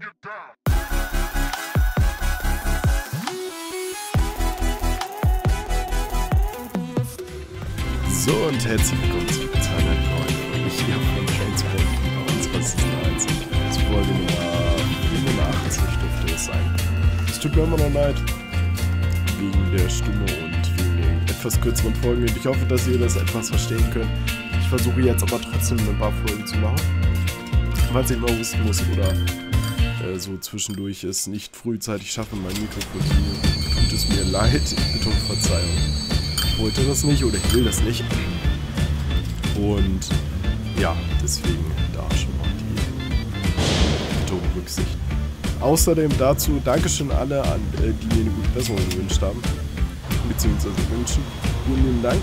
So und herzlich willkommen zurück zu einer neuen Folge hier von Trainsport bei unserer Season 1. Das ist Folge Nummer 85 dürfte es sein. Es tut mir immer noch leid, wegen der Stimme und wegen den etwas kürzeren Folgen. Ich hoffe, dass ihr das etwas verstehen könnt. Ich versuche jetzt aber trotzdem ein paar Folgen zu machen. Falls ich mal husten muss oder äh, so zwischendurch es nicht frühzeitig schaffe, mein Mikrofon zu tut es mir leid. Ich bitte um Verzeihung wollte das nicht oder ich will das nicht. Und ja, deswegen da schon mal die Bitte Rücksicht. Außerdem dazu Dankeschön alle an äh, die mir eine gute Besserung gewünscht haben. Beziehungsweise wünschen. Vielen Dank.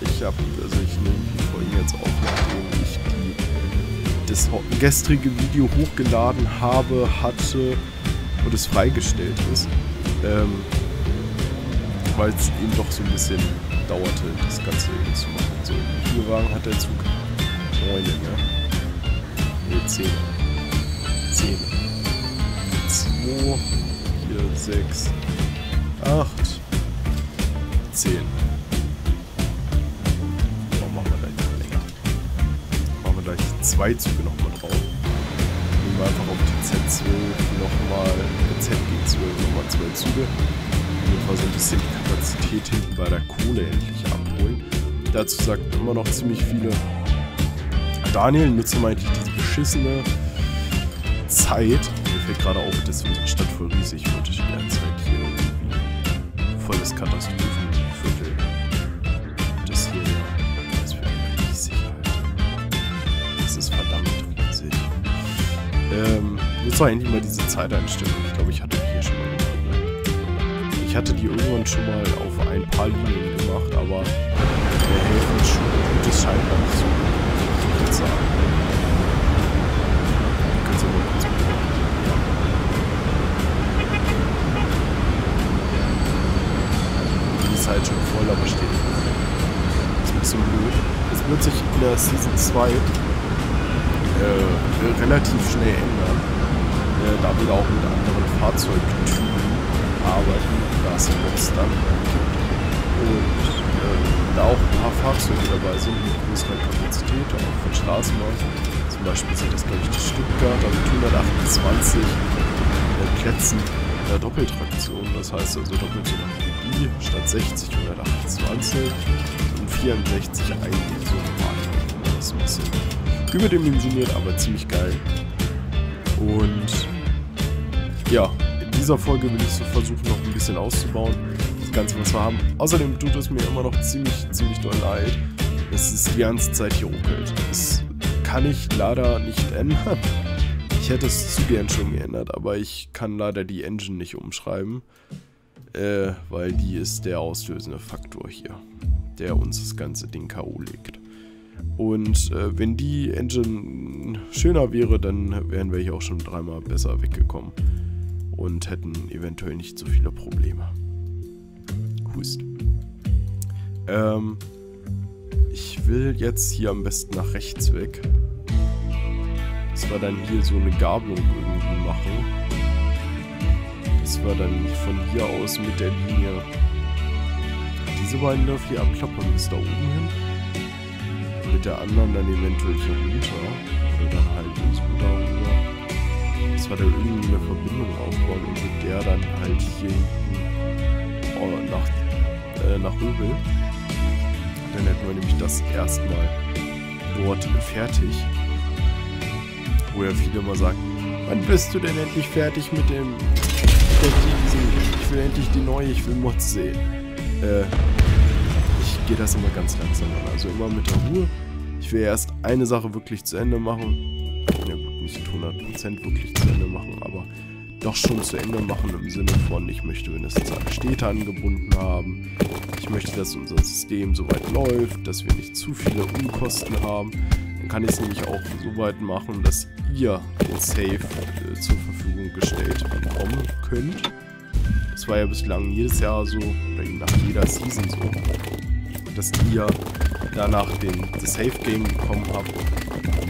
Ich habe, also ich nehme die Folgen jetzt auf, nachdem ich die, das gestrige Video hochgeladen habe, hatte und es freigestellt ist. Ähm, weil es eben doch so ein bisschen dauerte, das Ganze eben zu machen. So, wie viele Wagen hat der Zug? Neun, ne? Ne, zehn. Zehn. Zwei, vier, sechs, acht, zehn. Z2 Züge nochmal drauf. Nehmen wir einfach auf die Z12 nochmal, ZG12 nochmal 12 Züge. Auf jeden Fall ein bisschen die Kapazität hinten bei der Kohle endlich abholen. Dazu sagt immer noch ziemlich viele, Daniel, nutze mal eigentlich diese beschissene Zeit. Mir fällt gerade auf, dass unsere Stadt voll riesig wird. Ich werde Zeit hier irgendwie volles Katastrophen. Ähm, nutze mal endlich mal diese Zeiteinstellung. Ich glaube, ich hatte hier schon mal ich hatte die irgendwann schon mal auf ein paar Linien gemacht, aber der helfen schon gut, das scheint noch nicht so gut sagen. Mal kurz ja. Die ist halt schon voll, aber steht. Das ist ein bisschen blöd. Es wird sich in der Season 2 äh, relativ schnell ändern. Äh, da wir auch mit anderen Fahrzeugtypen arbeiten, da es dann. Und äh, da auch ein paar Fahrzeuge dabei sind mit größerer Kapazität, auch von Straßenbahnen. Zum Beispiel sind das, glaube ich, die Stuttgarter mit 128 äh, Plätzen der Doppeltraktion. Das heißt also doppelt so lang wie statt 60 128 und 64 eigentlich überdimensioniert, aber ziemlich geil. Und ja, dieser Folge will ich so versuchen, noch ein bisschen auszubauen. Das Ganze, was wir haben. Außerdem tut es mir immer noch ziemlich, ziemlich doll leid, dass es die ganze Zeit hier ruckelt. Das kann ich leider nicht ändern. Ich hätte es zu gern schon geändert, aber ich kann leider die Engine nicht umschreiben. Äh, weil die ist der auslösende Faktor hier, der uns das ganze Ding K.O. legt. Und äh, wenn die Engine schöner wäre, dann wären wir hier auch schon dreimal besser weggekommen und hätten eventuell nicht so viele Probleme. Hust. Ähm, ich will jetzt hier am besten nach rechts weg. Das war dann hier so eine Gabelung irgendwie machen. Das war dann von hier aus mit der Linie. Diese beiden dürfen hier abklappern bis da oben hin. Mit der anderen dann eventuell hier runter. Oder dann halt so da rüber dass wir da irgendwie eine Verbindung aufbauen und mit der dann halt hier hinten oh, nach, äh, nach Röbel. Dann hätten wir nämlich das erstmal dort fertig. Wo ja viele immer sagen, wann bist du denn endlich fertig mit dem Ich will endlich die neue, ich will Mods sehen. Äh, gehe das immer ganz langsam an. Also immer mit der Ruhe. Ich will erst eine Sache wirklich zu Ende machen nicht 100% wirklich zu Ende machen, aber doch schon zu Ende machen im Sinne von, ich möchte mindestens alle Städte angebunden haben. Ich möchte, dass unser System so weit läuft, dass wir nicht zu viele Unkosten haben. Dann kann ich es nämlich auch so weit machen, dass ihr den Safe äh, zur Verfügung gestellt bekommen könnt. Das war ja bislang jedes Jahr so, oder nach jeder Season so, dass ihr danach den, das Safe Game bekommen habt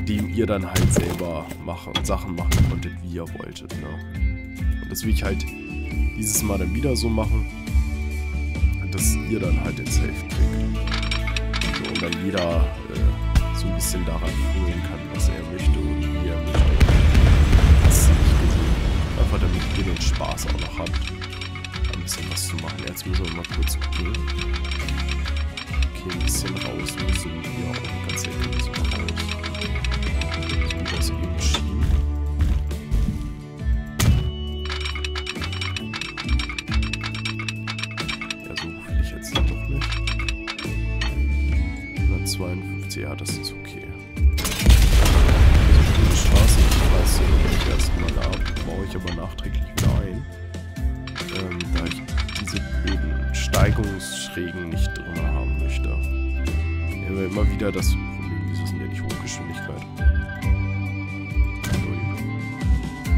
dem ihr dann halt selber machen, Sachen machen konntet, wie ihr wolltet. Ne? Und das will ich halt dieses Mal dann wieder so machen, dass ihr dann halt den Safe kriegt. So, und dann jeder äh, so ein bisschen daran fühlen kann, was er möchte und wie er möchte. Das ist nicht gesehen. Einfach damit ihr den Spaß auch noch habt, ein bisschen was zu machen. Jetzt müssen wir mal kurz gucken. Okay, ein bisschen raus müssen wir auch ganz Ecke müssen wir raus. Wie das eben schien. Ja, so will ich jetzt doch nicht. 152, ja, das ist okay. Also die Straßenstraße ich erstmal ab, baue ich aber nachträglich Steigungsschrägen nicht drin haben möchte. Wir haben ja immer wieder das Problem, wieso sind ja nicht Hochgeschwindigkeit? Null.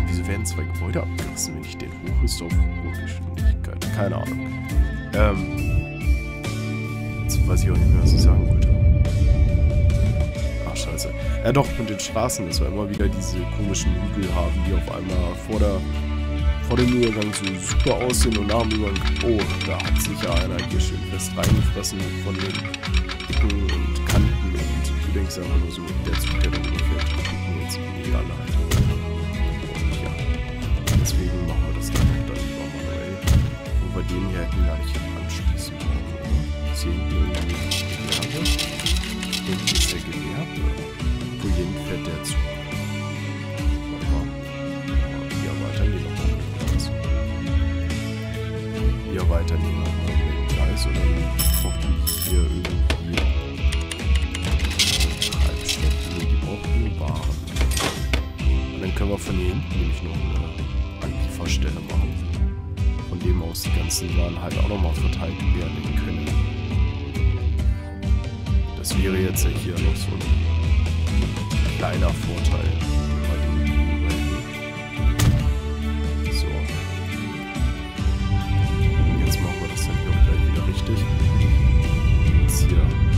Wieso werden zwei Gebäude abgerissen, wenn ich den hoch ist auf Hochgeschwindigkeit? Keine Ahnung. Ähm, jetzt weiß ich auch nicht mehr, was ich sagen wollte. Ach, scheiße. Ja doch, mit den Straßen, dass wir immer wieder diese komischen Hügel haben, die auf einmal vor der vor dem Übergang so super aussehen und nach dem Übergang, oh, da hat sich ja einer hier schön fest reingefressen von den Ecken und Kanten und du denkst einfach nur so, der Zug, der da fährt, gucken jetzt alle halt. Und ja, deswegen machen wir das dann auch dann lieber manuell. Und bei denen hier hätten wir gar nicht anschließen oder? Ist hier irgendwie Gewerbe? Hinten ist der Gewerbe. Wohin fährt der Zug? Hier weiter, nee, noch mal Gleis. Und dann braucht die hier irgendwie Treibstoff. Nee, die braucht nur Waren. Und dann können wir von hier hinten nämlich noch eine Anlieferstelle machen. Von dem aus die ganzen Waren halt auch nochmal verteilt werden können. Das wäre jetzt ja hier noch so ein kleiner Vorteil. Richtig. Es hier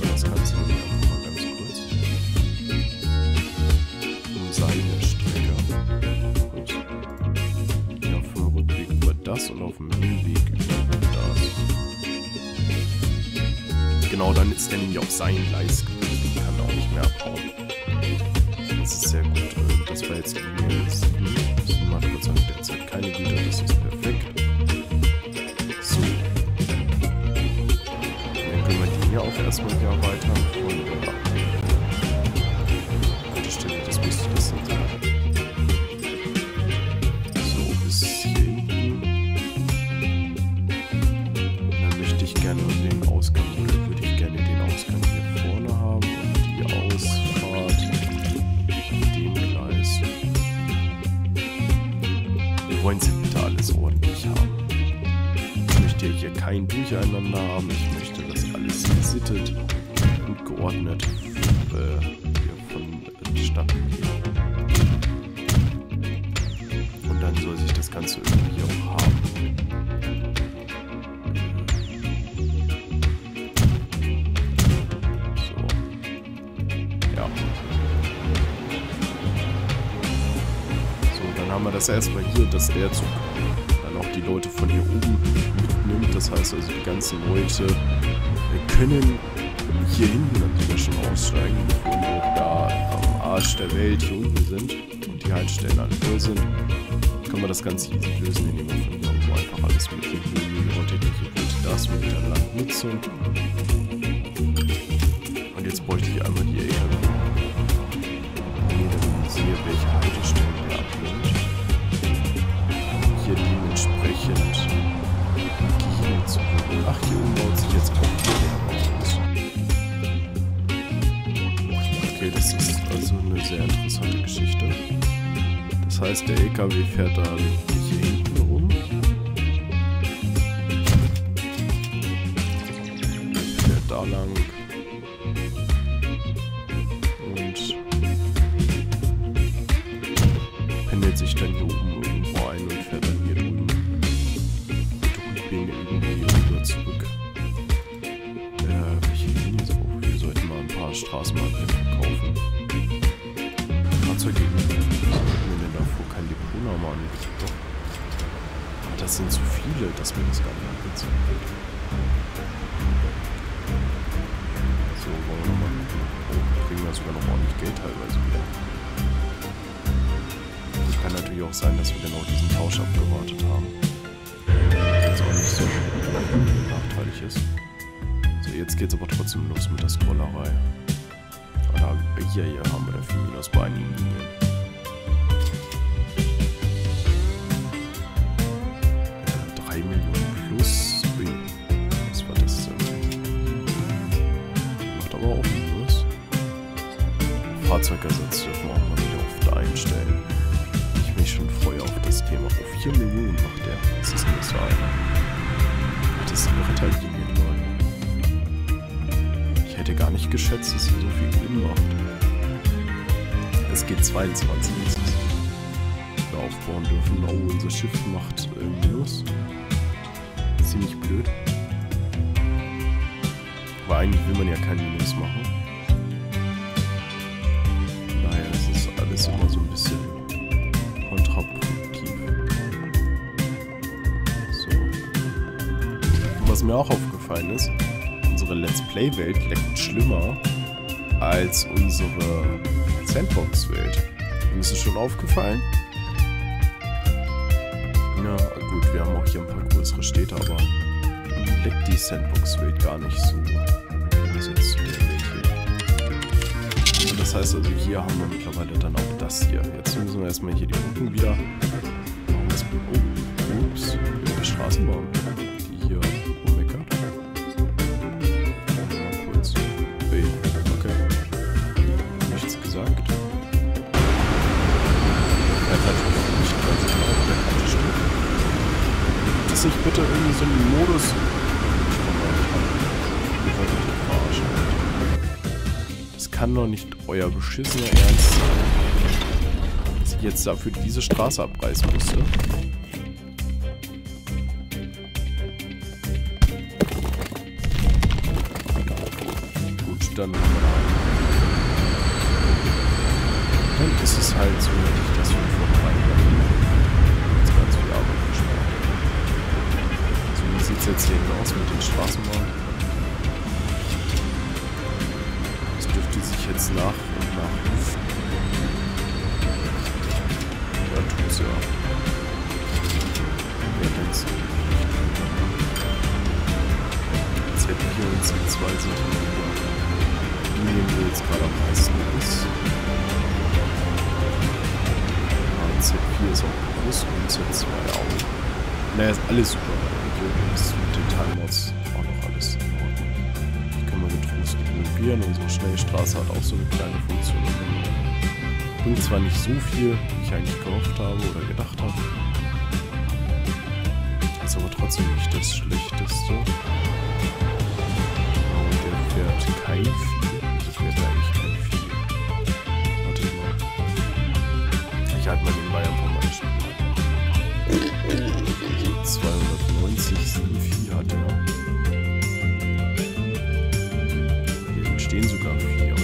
Wir das Ganze nämlich einfach mal ganz kurz. Um seine Strecke. Und ja, auf dem Rückweg über das und auf dem Hinweg über das. Genau, dann ist der nämlich auf sein Gleis geblieben. Kann auch nicht mehr abhauen. Das ist sehr gut. Äh, Das war jetzt Linie 7. 7 hat Gott sei Dank derzeit keine Güter. Das ist hier erweitern. Und äh, gute Stelle, gesittet und geordnet äh, hier von äh, Statten. Und dann soll sich das Ganze irgendwie auch haben. haben wir das erstmal hier, dass er zu, dann auch die Leute von hier oben mitnimmt. Das heißt also die ganzen Leute, können hier hinten natürlich schon aussteigen, bevor wir da am Arsch der Welt hier unten sind und die Haltestellen alle voll sind. Können wir das Ganze easy lösen, indem wir von oben einfach alles mitnehmen. Hier Technik, hier das mit der Landnutzung. Und jetzt bräuchte ich einmal die. Damit sehe, welche Haltestellen der abnimmt. Hier dementsprechend gehen zu Ach, hier oben baut sich jetzt auch Das ist also eine sehr interessante Geschichte. Das heißt, der LKW fährt dann hier hinten rum. Fährt da lang. Nachteilig ist. So, jetzt geht's aber trotzdem los mit der Scrollerei. Oder hier, hier haben wir dafür Minus bei einigen Linien. 3 Millionen plus. Was war das denn? Macht aber auch Minus. Fahrzeugersatz dürfen wir auch mal wieder oft einstellen. Ich mich schon freue auf das Thema. Oh, 4 Millionen macht der. Was ist denn das für Das ist eine Ritterlinie, Leute. Ich hätte gar nicht geschätzt, dass sie so viel Gewinn macht. Es geht 22 aufbauen dürfen. Oh, unser Schiff macht äh, Minus ziemlich blöd. Aber eigentlich will man ja kein Minus machen. Was mir auch aufgefallen ist, unsere Let's Play-Welt leckt schlimmer als unsere Sandbox-Welt. Ist es schon aufgefallen? Ja, gut, wir haben auch hier ein paar größere Städte, aber leckt die Sandbox-Welt gar nicht so. Also jetzt das heißt also, hier haben wir mittlerweile dann auch das hier. Jetzt müssen wir erstmal hier die Routen wieder. Oh, ups, die Straßenbahn, die hier irgendwie so einen Modus... Das kann doch nicht euer beschissener Ernst sein, dass ich jetzt dafür diese Straße abreißen musste. Gut, dann... Dann ist es halt so, dass ich sieht es jetzt hier aus mit den Straßenbahnen? Das dürfte sich jetzt nach und nach lüften. Ja, tut's ja. Wer denkt's? Z4 und Z2 sind hier. Die nehmen wir jetzt gerade am meisten aus. Z4 ist auch groß und Z2 auch. Naja, ist alles super ist mit den Timeouts auch noch alles in Ordnung. Die können wir getrost ignorieren. Unsere Schnellstraße hat auch so eine kleine Funktion. Bringt zwar nicht so viel, wie ich eigentlich gehofft habe oder gedacht habe. Ist aber trotzdem nicht das Schlechteste. Und der fährt kein viel. Also fährt eigentlich kein viel. Warte mal. Ich halte mal den Bayern vom Beispiel riesig ein ja. Hier entstehen sogar vier, aber.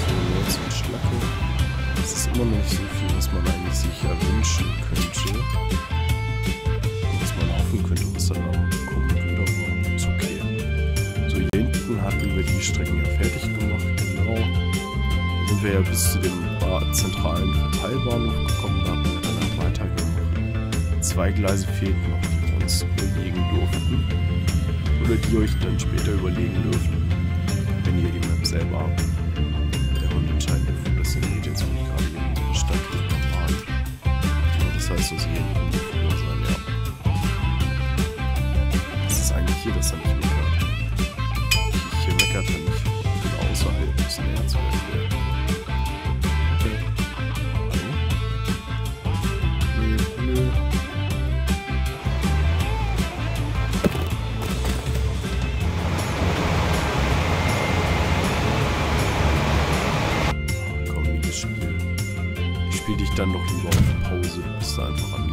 So, jetzt mit Schlacko. Das ist immer noch nicht so viel, was man eigentlich sich erwünschen könnte. Bis zu dem zentralen Verteilbahnhof gekommen, da haben wir dann weitergemacht. Zwei Gleise fehlten noch, die wir uns überlegen durften. Oder die euch dann später überlegen dürften, wenn ihr die Map selber. Der Hund entscheidende Fuhr, das sind jetzt, wo ich gerade in eine Stadt gefahren. Das heißt, dass ein Fuhr sein, ja. Das ist eigentlich hier, dass er nicht meckert. Hier meckert er nicht. Ich bin außerhalb des Netzwerks. Dann doch lieber auf Pause. Ist einfach angenehmer.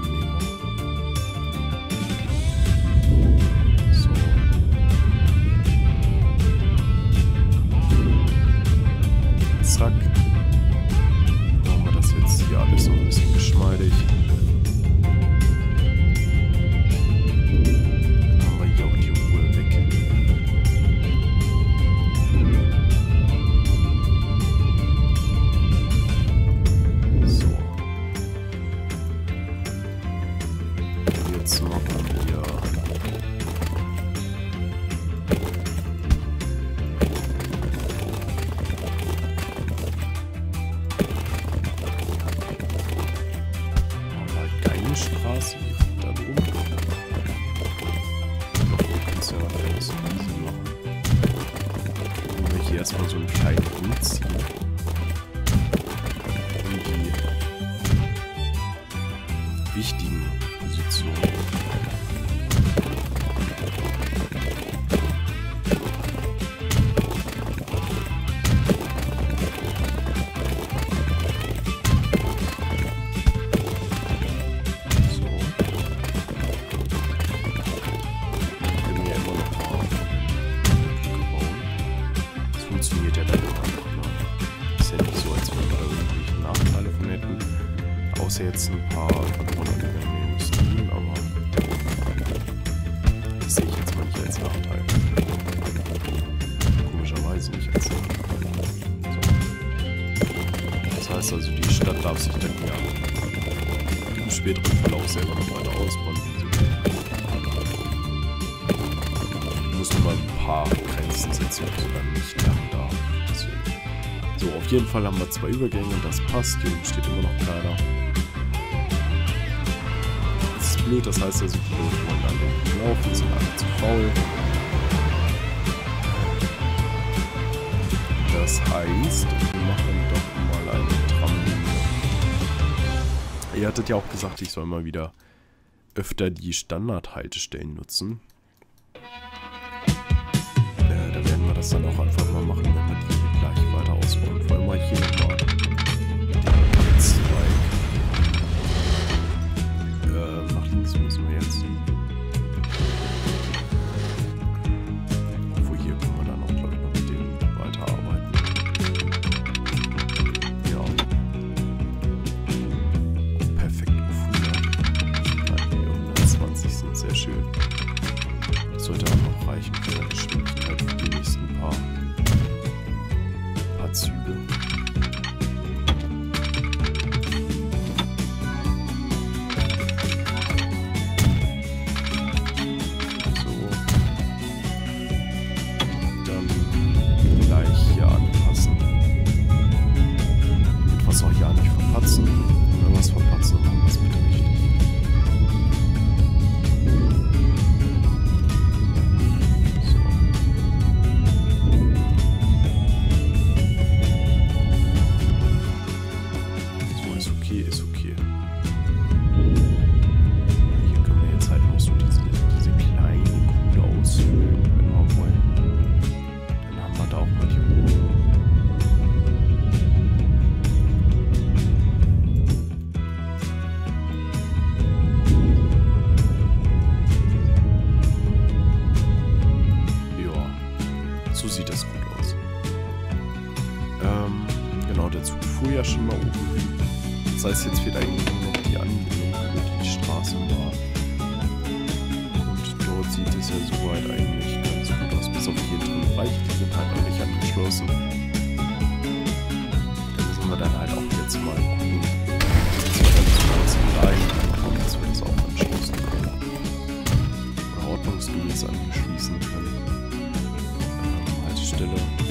Fall haben wir zwei Übergänge, das passt. Hier oben steht immer noch keiner blöd. Das heißt also, die Leute wollen alle laufen, sind alle zu faul. Das heißt, wir machen doch mal eine Tramlinie. Ihr hattet ja auch gesagt, ich soll mal wieder öfter die Standardhaltestellen nutzen. Äh, da werden wir das dann auch einfach gleich weiter ausbauen. Vor allem stoßen. Da müssen wir dann halt auch jetzt mal gucken, dass wir dann zumindest gleich dass wir das auch anstoßen können. Oder ordnungsgemäß anschließen können. Äh, Haltestelle.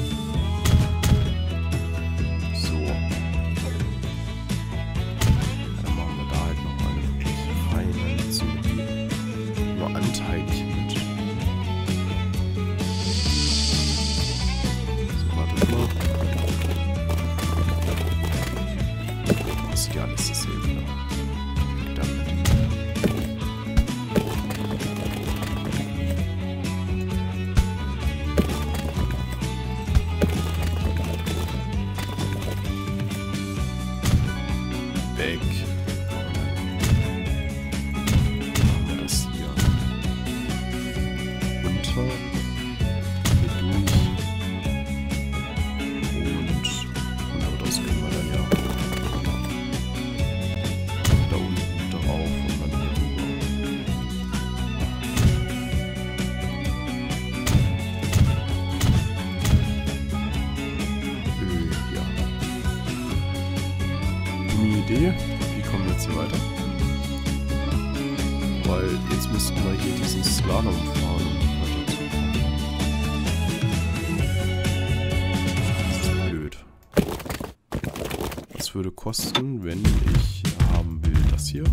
würde kosten, wenn ich haben will, das hier.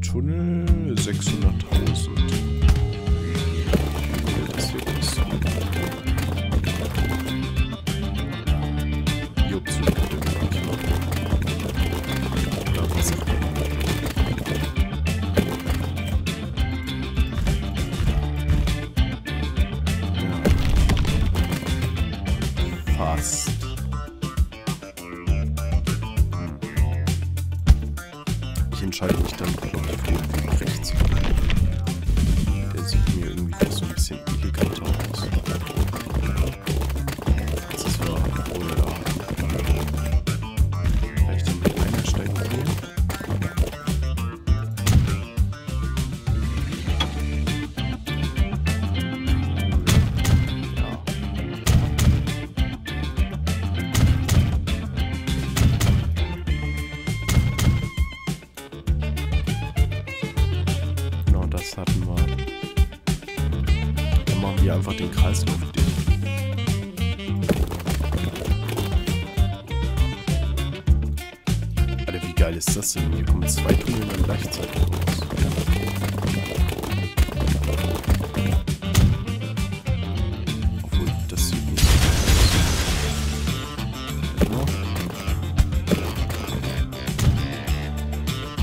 Tunnel 600.000. Fast. wahrscheinlich dann Plot geben.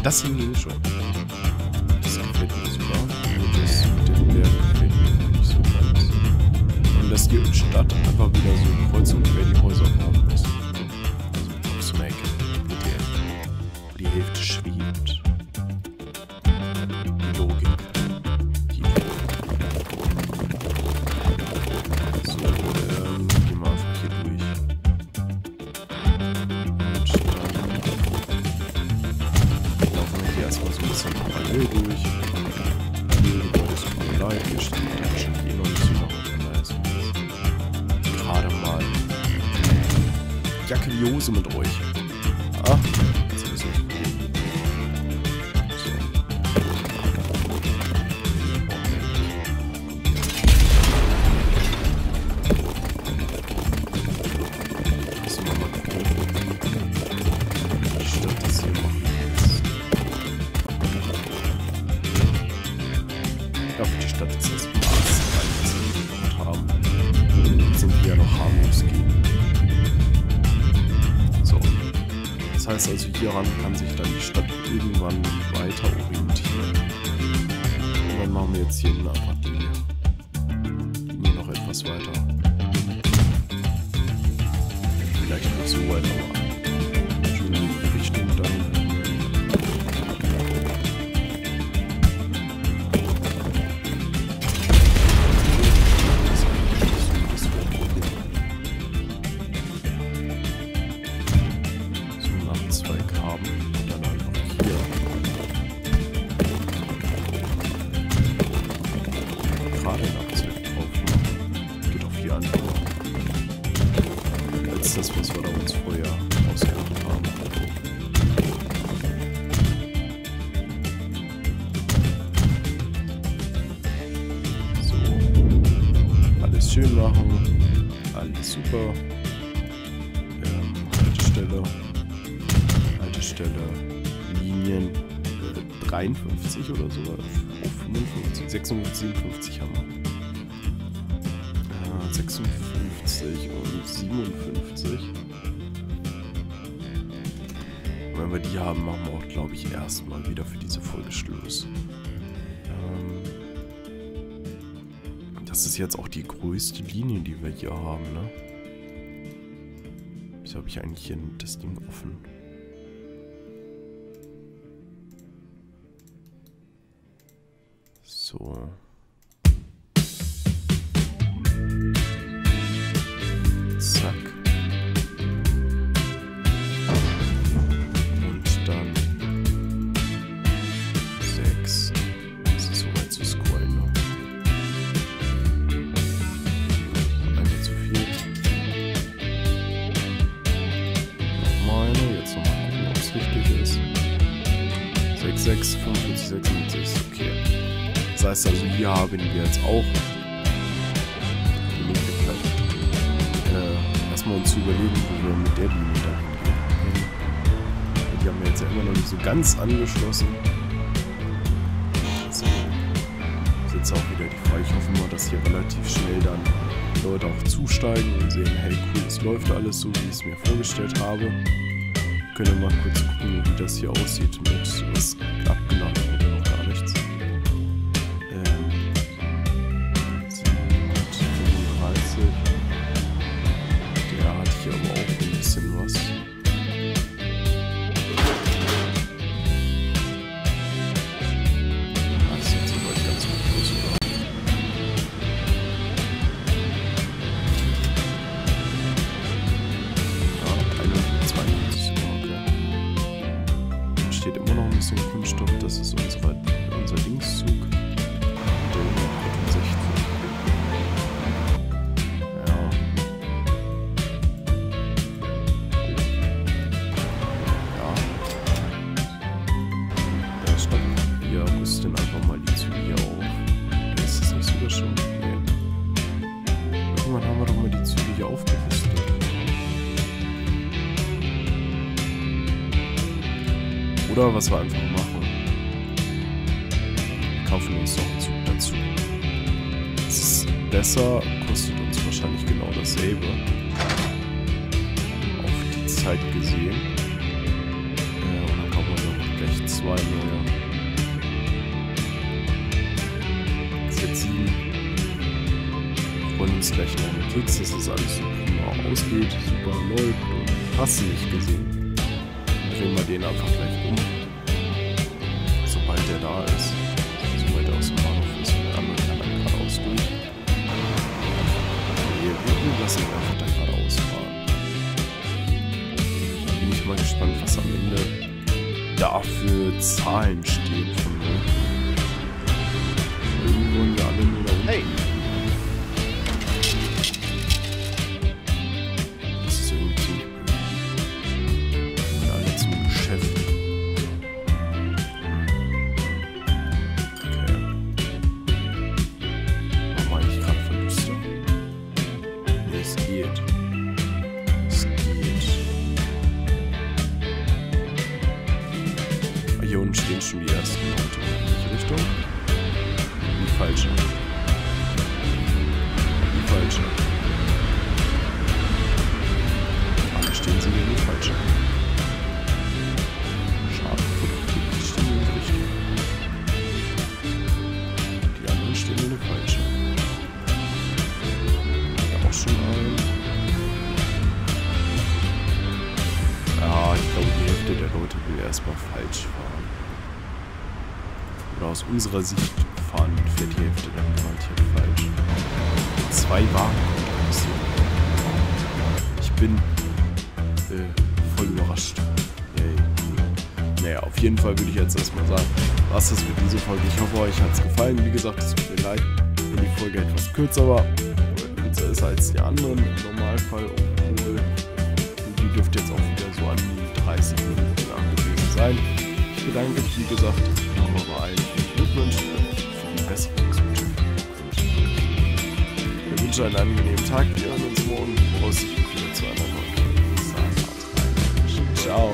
das. Bahnsteig haben wenn wir die haben, machen wir auch, glaube ich, erstmal wieder für diese Folge Schluss. Ähm, das ist jetzt auch die größte Linie, die wir hier haben, ne? Wieso habe ich eigentlich hier das Ding offen? So. 45, 76. Okay. Das heißt also, hier haben wir jetzt auch die Möglichkeit, äh, erstmal uns zu überlegen, wo wir mit der Linie da hingehen. Die haben wir jetzt ja immer noch nicht so ganz angeschlossen. So. Ist jetzt auch wieder die Frage. Ich hoffe mal, dass hier relativ schnell dann Leute auch zusteigen und sehen, hey cool, es läuft alles so, wie ich es mir vorgestellt habe. Können wir mal kurz gucken, wie das hier aussieht mit was abgeladen aber auch ein bisschen was. Hier aufgerüstet. Oder was wir einfach machen. Wir kaufen uns noch einen Zug dazu. Das ist besser, kostet uns wahrscheinlich genau dasselbe. Auf die Zeit gesehen. Äh, und dann kaufen wir noch gleich zwei neue. Uns gleich noch mit Kicks, dass das alles so prima ausgeht, super läuft und hast du nicht gesehen drehen wir den einfach gleich um. Sobald der da ist. Sobald er aus dem Bahnhof ist und der andere kann dann geradeaus durch. Wir, wir lassen einfach da geradeaus fahren. Bin ich mal gespannt, was am Ende da für Zahlen stehen Zwei Wagen. Ich bin äh, voll überrascht. Ja, naja, auf jeden Fall würde ich jetzt erstmal sagen, was das für diese Folge. Ich hoffe, euch hat es gefallen. Wie gesagt, es tut mir leid, wenn die Folge etwas kürzer war. Kürzer ist als die anderen im Normalfall. Obwohl, die dürfte jetzt auch wieder so an die 30 Minuten lang gewesen sein. Ich bedanke mich, wie gesagt, nochmal bei allen Glückwünsche für die Besserungswünsche. Ich wünsche einen angenehmen Tag. Wir hören uns morgen voraussichtlich wieder zu einer neuen. Ciao.